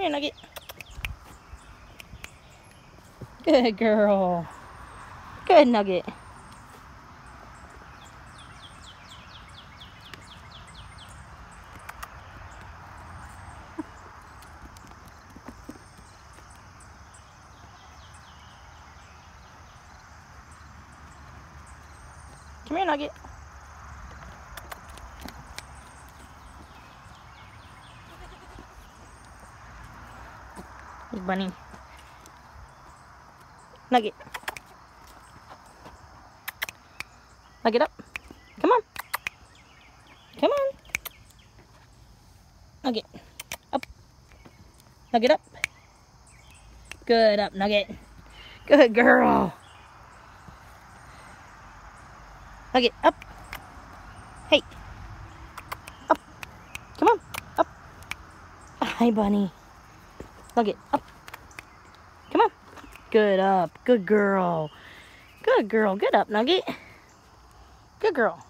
here, Nugget. Good girl. Good Nugget. Come here, Nugget. Bunny. Nugget. Nugget up. Come on. Come on. Nugget. Up. Nugget up. Good up, Nugget. Good girl. Nugget, up. Hey. Up. Come on. Up. Hi, bunny. Nugget, up. Come on. Good up. Good girl. Good girl. Good up, Nugget. Good girl.